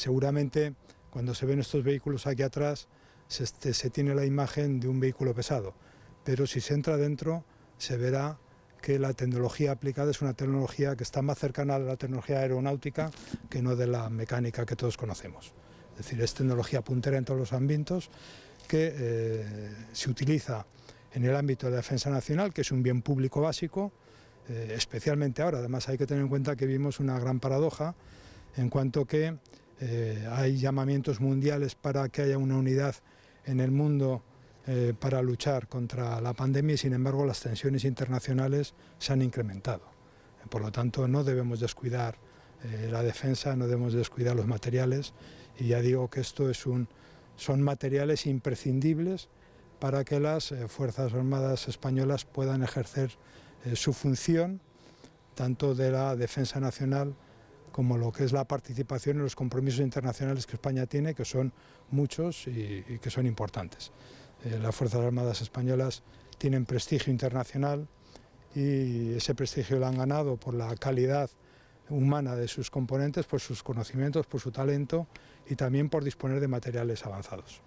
Seguramente cuando se ven estos vehículos aquí atrás se, tiene la imagen de un vehículo pesado, pero si se entra dentro se verá que la tecnología aplicada es una tecnología que está más cercana a la tecnología aeronáutica que no de la mecánica que todos conocemos. Es decir, es tecnología puntera en todos los ámbitos que eh, se utiliza en el ámbito de la defensa nacional, que es un bien público básico, eh, especialmente ahora. Además hay que tener en cuenta que vimos una gran paradoja en cuanto que eh, hay llamamientos mundiales para que haya una unidad en el mundo eh, para luchar contra la pandemia y sin embargo las tensiones internacionales se han incrementado. Por lo tanto no debemos descuidar la defensa, no debemos descuidar los materiales y ya digo que esto son materiales imprescindibles para que las Fuerzas Armadas españolas puedan ejercer eh, su función, tanto de la defensa nacional como lo que es la participación en los compromisos internacionales que España tiene, que son muchos y, que son importantes. Eh, las Fuerzas Armadas Españolas tienen prestigio internacional y ese prestigio lo han ganado por la calidad humana de sus componentes, por sus conocimientos, por su talento y también por disponer de materiales avanzados.